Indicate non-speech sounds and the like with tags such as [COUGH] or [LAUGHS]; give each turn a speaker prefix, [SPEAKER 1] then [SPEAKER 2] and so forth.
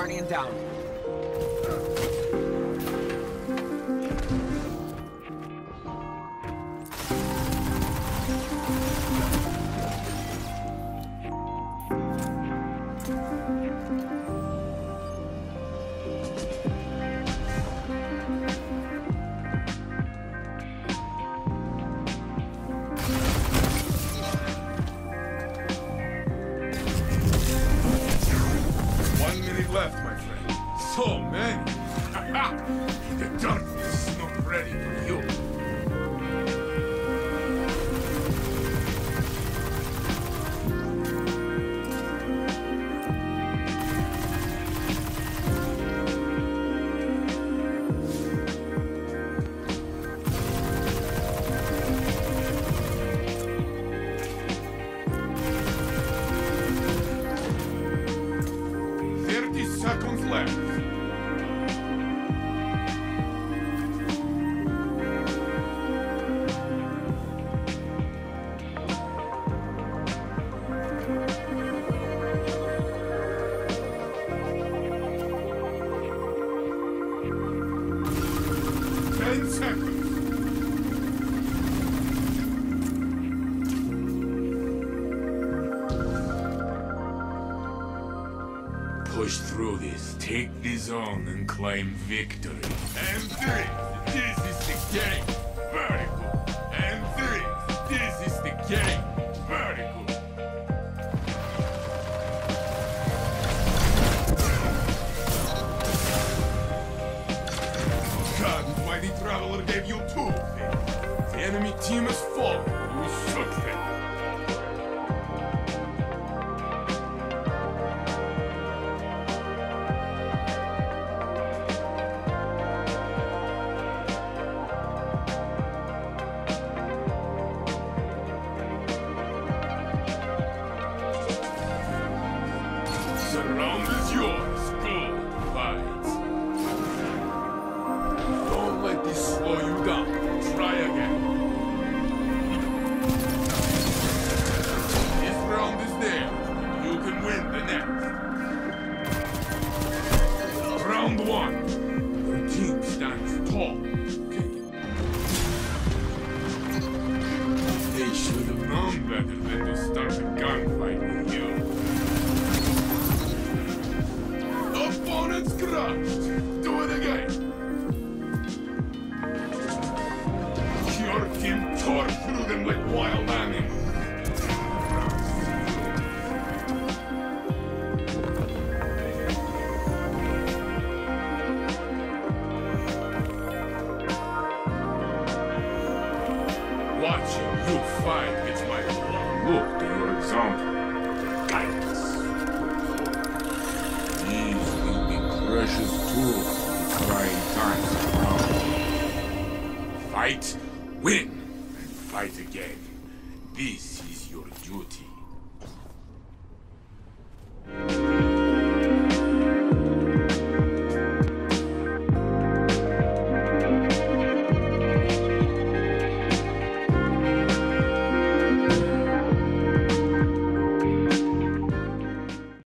[SPEAKER 1] Guardian down.
[SPEAKER 2] Minute left, my friend. So many. [LAUGHS] the darkness is not ready for you. Seconds left. Ten seconds. Push through this, take this zone, and claim victory. And three, this is the game. Very good. And three, this is the game. Very good. God, why the traveler gave you two. The enemy team has full. You shook them. You'll find it's my look to your example. Guidance. These will be precious tools in trying times around. Fight, win, and fight again. This is your duty.